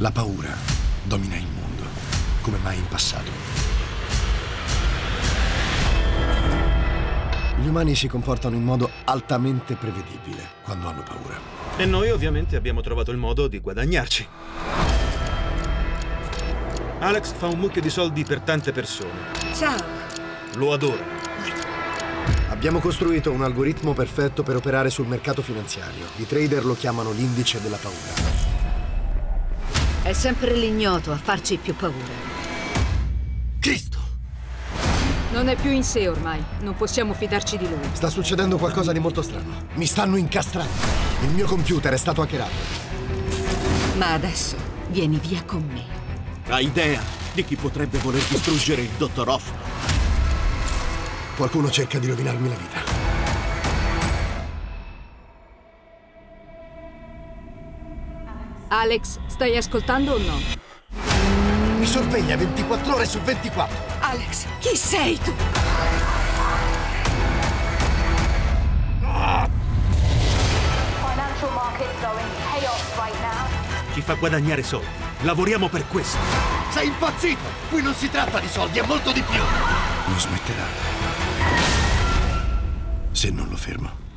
La paura domina il mondo, come mai in passato. Gli umani si comportano in modo altamente prevedibile quando hanno paura. E noi ovviamente abbiamo trovato il modo di guadagnarci. Alex fa un mucchio di soldi per tante persone. Ciao. Lo adorano. Abbiamo costruito un algoritmo perfetto per operare sul mercato finanziario. I trader lo chiamano l'indice della paura. È sempre l'ignoto a farci più paura. Cristo! Non è più in sé ormai. Non possiamo fidarci di lui. Sta succedendo qualcosa di molto strano. Mi stanno incastrando. Il mio computer è stato hackerato. Ma adesso vieni via con me. Hai idea di chi potrebbe voler distruggere il dottor Off? Qualcuno cerca di rovinarmi la vita. Alex, stai ascoltando o no? Mi sorveglia 24 ore su 24. Alex, chi sei tu? Now. Ci fa guadagnare soldi. Lavoriamo per questo. Sei impazzito! Qui non si tratta di soldi, è molto di più! Non smetterà. Se non lo fermo.